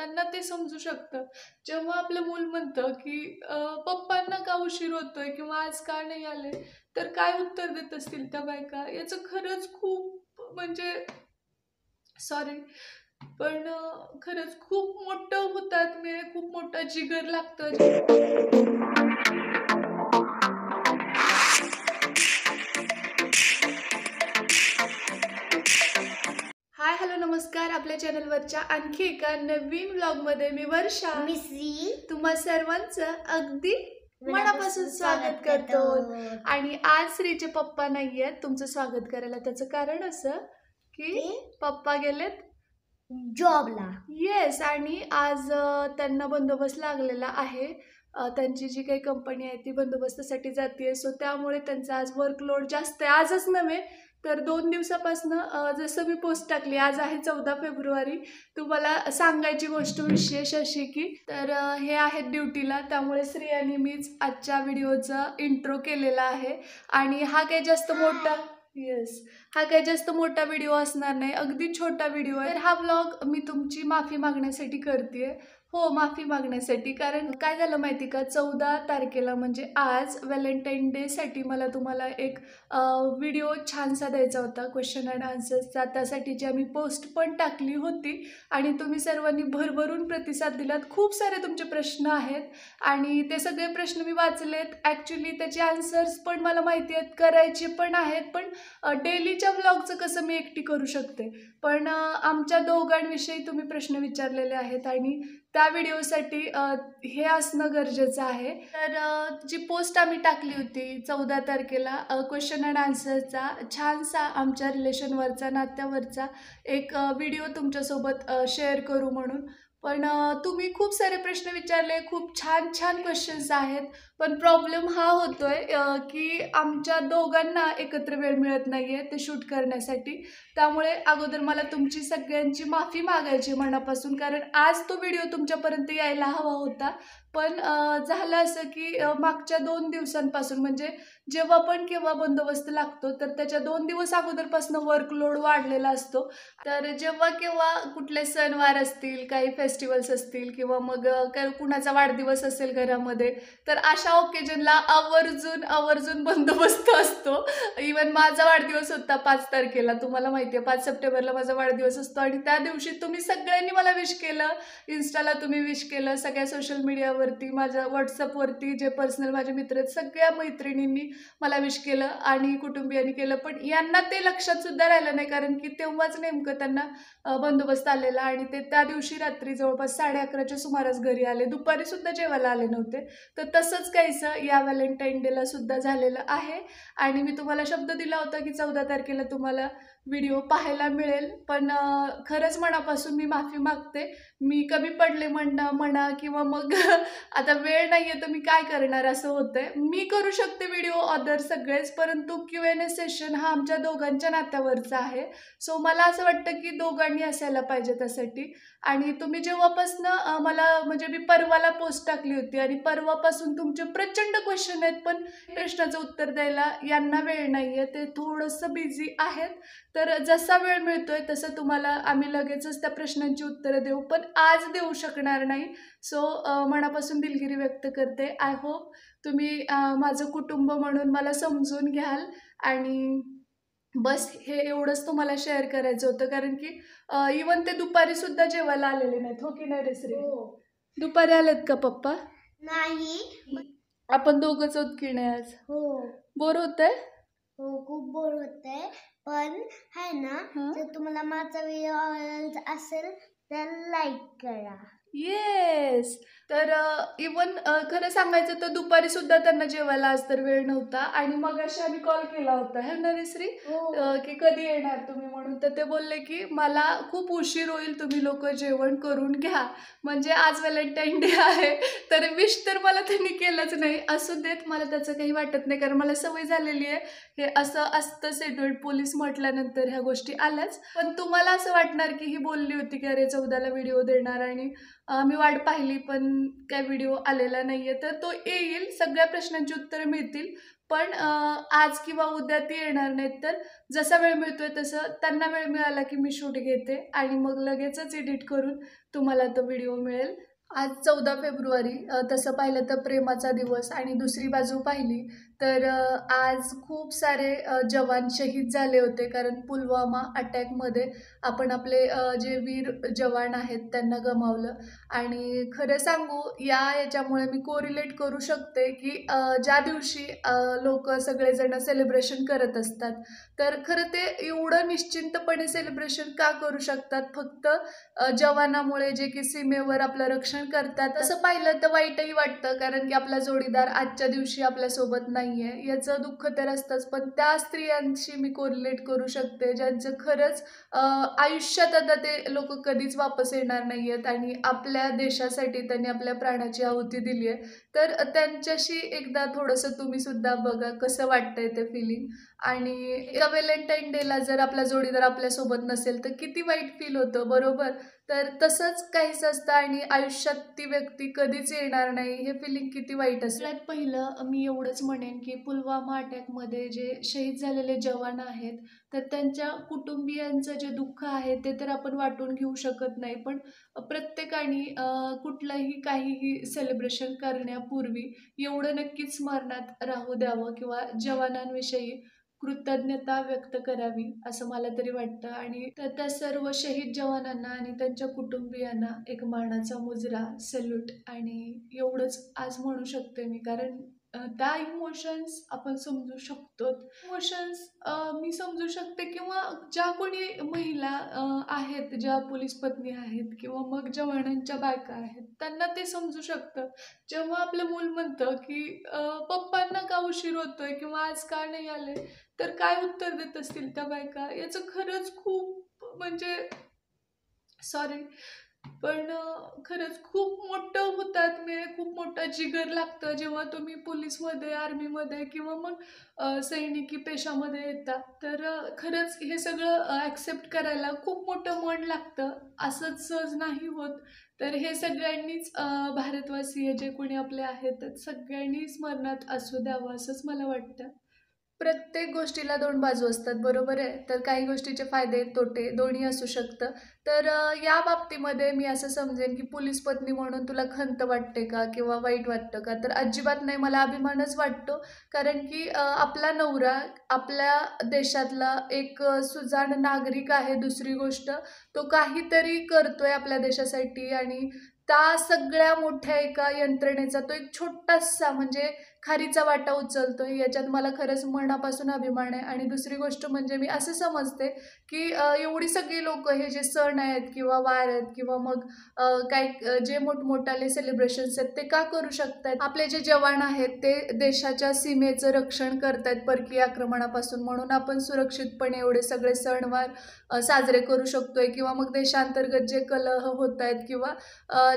त्यांना ते समजू शकतं. जेव्हा आपलं मूल म्हणतं की पप्पांना का उशीर होतोय किंवा आज का नाही आले तर काय उत्तर देत असतील त्या बायका? याचं खरंच खूप म्हणजे सॉरी पण खरंच खूप मोठं होतात म्हणजे खूप मोठा जिगर लागतं. नमस्कार आपल्या चॅनलवरच्या आणखी एका नवीन व्लॉगमध्ये मी वर्षा. मी श्री. तुम्हा सर्वांचं अगदी मनापासून स्वागत करतो. आणि आज श्रीचे पप्पा नाही आहेत तुमचं स्वागत करायला त्याचं कारण असं की पप्पा गेलेत जॉबला. येस आणि आज त्यांना बंदोबस्त लागलेला आहे. त्यांची जी काही कंपनी आहे ती बंदोबस्तासाठी जाते सो त्यामुळे त्यांचा आज वर्कलोड जास्त आहे. आजच नव्हे तर दोन दिवसापासून जसं मी पोस्ट टाकली आज आहे चौदा फेब्रुवारी. तुम्हाला सांगायची गोष्ट विशेष अशी की तर हे आहेत ड्युटीला. त्यामुळे स्त्रियांनी मीच आजच्या व्हिडिओचा इंट्रो केलेला आहे. आणि हा काही जास्त मोठा येस हा काही जास्त मोठा व्हिडिओ असणार नाही. अगदी छोटा व्हिडिओ आहे. तर हा ब्लॉग मी तुमची माफी मागण्यासाठी करते हो माफी मागण्यासाठी. कारण काय झालं माहिती का? चौदा तारखेला म्हणजे आज व्हॅलेंटाईन डेसाठी मला तुम्हाला एक व्हिडिओ छानसा द्यायचा होता क्वेश्चन अँड आन्सर्सचा त्यासाठीची आम्ही पोस्ट पण टाकली होती आणि तुम्ही सर्वांनी भरभरून प्रतिसाद दिलात. खूप सारे तुमचे प्रश्न आहेत आणि ते सगळे प्रश्न मी वाचलेत. ॲक्च्युली त्याचे आन्सर्स पण मला माहिती आहेत करायचे पण आहेत पण डेलीच्या व्लॉगचं कसं मी एकटी करू शकते? पण आमच्या दोघांविषयी तुम्ही प्रश्न विचारलेले आहेत आणि त्या व्हिडिओसाठी हे असणं गरजेचं आहे. तर जी पोस्ट आम्ही टाकली होती चौदा तारखेला क्वेश्चन अँड आन्सरचा छानसा आमच्या रिलेशनवरचा नात्यावरचा एक व्हिडिओ तुमच्यासोबत शेअर करू म्हणून. पण तुम्ही खूप सारे प्रश्न विचारले खूप छान छान क्वेश्चन्स आहेत. पण प्रॉब्लेम हा होतोय की आमच्या दोघांना एकत्र वेळ मिळत नाहीये ते शूट करण्यासाठी. त्यामुळे अगोदर मला तुमची सगळ्यांची माफी मागायची मनापासून कारण आज तो व्हिडिओ तुमच्यापर्यंत यायला हवा होता. पण झालं असं की मागच्या दोन दिवसांपासून म्हणजे जेव्हा पण केव्हा बंदोबस्त लागतो तर त्याच्या दोन दिवस अगोदरपासून वर्कलोड वाढलेला असतो. तर जेव्हा केव्हा कुठले सणवार असतील काही फेस्टिवल्स असतील किंवा मग काय कुणाचा वाढदिवस असेल घरामध्ये तर अशा ओकेजनला आवर्जून आवर्जून बंदोबस्त असतो. इवन माझा वाढदिवस होता पाच तारखेला तुम्हाला माहिती आहे पाच सप्टेंबरला माझा वाढदिवस असतो. आणि त्या दिवशी तुम्ही सगळ्यांनी मला विश केलं. इन्स्टाला तुम्ही विश केलं सगळ्या सोशल मीडियावरती माझ्या व्हॉट्सअपवरती जे पर्सनल माझे मित्र आहेत सगळ्या मैत्रिणींनी मला विश केलं आणि कुटुंबियांनी केलं. पण यांना ते लक्षात सुद्धा राहिलं नाही कारण की तेव्हाच नेमकं त्यांना बंदोबस्त आलेला आणि ते त्या दिवशी रात्री जवळपास साडे अकराच्या सुमारास घरी आले. दुपारी सुद्धा जेवायला आले नव्हते. तर तसंच काहीसं या व्हॅलेंटाईन डेला सुद्धा झालेलं आहे. आणि मी तुम्हाला शब्द दिला होता की चौदा तारखेला तुम्हाला व्हिडिओ पाहायला मिळेल. पण खरंच मनापासून मी माफी मागते. मी कमी पडले म्हणणं म्हणा किंवा मग आता वेळ नाही आहे तर मी काय करणार असं होतंय. मी करू शकते व्हिडिओ ऑदर सगळेच परंतु क्यू एन ए सेशन हा आमच्या दोघांच्या नात्यावरचा आहे. सो मला असं वाटतं की दोघांनी असायला पाहिजे त्यासाठी. आणि तुम्ही जेव्हापासनं मला म्हणजे मी परवाला पोस्ट टाकली होती आणि परवापासून तुमचे प्रचंड क्वेश्चन आहेत पण प्रश्नाचं उत्तर द्यायला यांना वेळ नाही आहे ते थोडंसं बिझी आहेत. तर जसा वेळ मिळतोय तसं तुम्हाला आम्ही लगेचच त्या प्रश्नांची उत्तरं देऊ. पण आज देऊ शकणार नाही. सो मनापासून दिलगिरी व्यक्त करते. आय होप तुम्ही माझं कुटुंब म्हणून मला समजून घ्याल. आणि बस हे एवढंच तुम्हाला शेअर करायचं होतं. कारण की इवन ते दुपारी सुद्धा जेवायला आलेले नाहीत. हो की नाही रे श्री दुपारी आलेत का पप्पा? नाही. आपण दोघंच होत की नाही आज? हो. बोर होत आहे हो खूप बोर होतंय. पण आहे ना हं? जर तुम्हाला माझा व्हिडिओ आवडला असेल तर लाईक करा येस तर इवन खरं सांगायचं तर दुपारी सुद्धा त्यांना जेवायला आज तर वेळ नव्हता आणि मग अशी आम्ही कॉल केला होता. हे ना रे श्री हो. अ, की कधी येणार तुम्ही म्हणून? तर ते बोलले की मला खूप उशीर होईल तुम्ही लोक जेवण करून घ्या. म्हणजे आज व्हॅलेंटाईन डे आहे तर विश तर मला त्यांनी केलंच नाही. असू देत मला त्याचं काही वाटत नाही कारण मला सवय झालेली आहे. हे असं असतं शेड्यूल्ड पोलीस म्हटल्यानंतर ह्या गोष्टी आल्याच. पण तुम्हाला असं वाटणार की ही बोलली होती की अरे चौदाला व्हिडिओ देणार आणि मी वाट पाहिली पण काय व्हिडिओ आलेला नाही आहे तर तो येईल सगळ्या प्रश्नांची उत्तरं मिळतील. पण आज किंवा उद्या ती येणार नाहीत तर जसा वेळ मिळतो आहे तसं त्यांना वेळ मिळाला की मी शूट घेते आणि मग लगेचच एडिट करून तुम्हाला तो व्हिडिओ मिळेल. आज चौदा फेब्रुवारी तसं पाहिलं तर प्रेमाचा दिवस आणि दुसरी बाजू पाहिली तर आज खूप सारे जवान शहीद झाले होते कारण पुलवामा अटॅकमध्ये आपण आपले जे वीर जवान आहेत त्यांना गमावलं. आणि खरं सांगू या याच्यामुळे मी कोरिलेट करू शकते की ज्या दिवशी लोक सगळेजण सेलिब्रेशन करत असतात तर खरं ते एवढं निश्चिंतपणे सेलिब्रेशन का करू शकतात? फक्त जवानामुळे जे की सीमेवर आपलं रक्षण करतात असं पाहिलं तर वाईटही वाटतं कारण की आपला जोडीदार आजच्या दिवशी आपल्यासोबत नाही. नाहीये. याचं दुःख तर असतंच पण त्या स्त्रियांशी मी कोरिलेट करू शकते ज्यांचं खरंच आयुष्यात आता ते लोक कधीच वापस येणार नाही आहेत आणि आपल्या देशासाठी त्यांनी आपल्या प्राणाची आहुती दिली आहे. तर त्यांच्याशी एकदा थोडंसं तुम्ही सुद्धा बघा कसं वाटतंय ते फिलिंग आणि एका व्हॅलेंटाईन डेला जर आपला जोडीदार आपल्यासोबत नसेल तर किती वाईट फील होतं बरोबर? तर तसंच काहीच असतं आणि आयुष्यात ती व्यक्ती कधीच येणार नाही. हे फिलिंग किती वाईट असतं. पहिलं मी एवढंच म्हणेन की पुलवामा अटॅकमध्ये जे शहीद झालेले जवान आहेत तर त्यांच्या कुटुंबियांचं जे दुःख आहे ते तर आपण वाटून घेऊ शकत नाही. पण प्रत्येकाने कुठलंही काहीही सेलिब्रेशन करण्यापूर्वी एवढं नक्कीच स्मरणात राहू द्यावं किंवा जवानांविषयी कृतज्ञता व्यक्त करावी असं मला तरी वाटतं. आणि त्या सर्व शहीद जवानांना आणि त्यांच्या कुटुंबियांना एक मानाचा मुजरा सल्यूट. आणि एवढंच आज म्हणू शकते मी कारण त्या इमोशन्स आपण समजू शकतो इमोशन्स मी समजू शकते किंवा ज्या कोणी महिला आहेत ज्या पोलीस पत्नी आहेत किंवा मग जवानांच्या बायका आहेत त्यांना ते समजू शकतं. जेव्हा आपलं मूल म्हणतं की पप्पांना का उशीर होतोय किंवा आज का नाही आले तर काय उत्तर देत असतील त्या बायका? याचं खरंच खूप म्हणजे सॉरी पण खरंच खूप मोठं होतात मी खूप मोठं जिगर लागतं जेव्हा तुम्ही पोलीसमध्ये आर्मीमध्ये किंवा मग सैनिकी पेशामध्ये येतात तर खरंच हे सगळं ॲक्सेप्ट करायला खूप मोठं मन लागतं. असंच सहज नाही होत. तर हे सगळ्यांनीच भारतवासीय जे कोणी आपले आहेत तर सगळ्यांनी स्मरणात असू द्यावं असंच मला वाटतं. प्रत्येक गोष्टीला दोन बाजू असतात बरोबर आहे? तर काही गोष्टीचे फायदे तोटे दोन्ही असू शकतं. तर या बाबतीमध्ये मी असं समजेन की पोलीस पत्नी म्हणून तुला खंत वाटते का किंवा वाईट वाटतं का? तर अजिबात नाही मला अभिमानच वाटतो. कारण की आपला नवरा आपल्या देशातला एक सुजाण नागरिक आहे दुसरी गोष्ट. तो काहीतरी करतोय आपल्या देशासाठी आणि त्या सगळ्या मोठ्या एका यंत्रणेचा तो एक छोटासा म्हणजे खारीचा वाटा उचलतो आहे याच्यात मला खरंच मनापासून अभिमान आहे. आणि दुसरी गोष्ट म्हणजे मी असं समजते की एवढी सगळी लोक हे जे सण आहेत किंवा वार आहेत किंवा मग काय जे मोठमोठाले सेलिब्रेशन्स आहेत ते का करू शकतात आपले जे जवान आहेत ते देशाच्या सीमेचं रक्षण करतायत परकीय आक्रमणापासून. म्हणून आपण सुरक्षितपणे एवढे सगळे सणवार साजरे करू शकतोय. किंवा मग देशांतर्गत जे कलह होत आहेत किंवा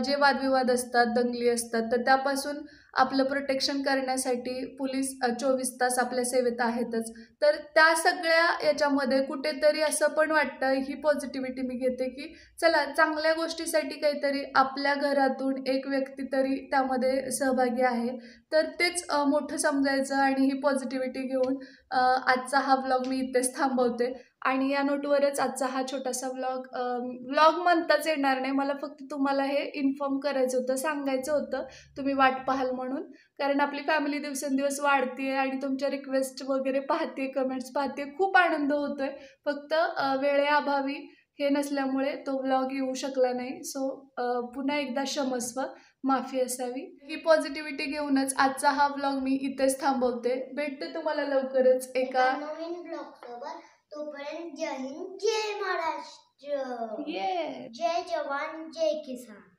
जे वादविवाद असतात दंगली असतात तर त्यापासून आपलं प्रोटेक्शन करण्यासाठी पोलीस चोवीस तास आपल्या सेवेत आहेतच. तर त्या सगळ्या याच्यामध्ये कुठेतरी असं पण वाटतं ही पॉझिटिव्हिटी मी घेते की चला चांगल्या गोष्टीसाठी काहीतरी आपल्या घरातून एक व्यक्ती तरी त्यामध्ये सहभागी आहे. तर तेच मोठं समजायचं आणि ही पॉझिटिव्हिटी घेऊन आजचा हा ब्लॉग मी इथेच थांबवते. आणि या नोटवरच आजचा हा छोटासा व्लॉग व्लॉग म्हणताच येणार नाही. मला फक्त तुम्हाला हे इन्फॉर्म करायचं होतं सांगायचं होतं. तुम्ही वाट पाहाल म्हणून. कारण आपली फॅमिली दिवसेंदिवस वाढते आणि तुमच्या रिक्वेस्ट वगैरे पाहते कमेंट्स पाहते खूप आनंद होतोय. फक्त वेळेअभावी हे नसल्यामुळे तो व्लॉग येऊ शकला नाही. सो पुन्हा एकदा क्षमस्व माफी असावी. ही पॉझिटिव्हिटी घेऊनच आजचा हा व्लॉग मी इथेच थांबवते. भेटते तुम्हाला लवकरच एका नवीन ब्लॉग तोपर्यंत जय हिंद जय महाराष्ट्र. जय जवान जय किसान.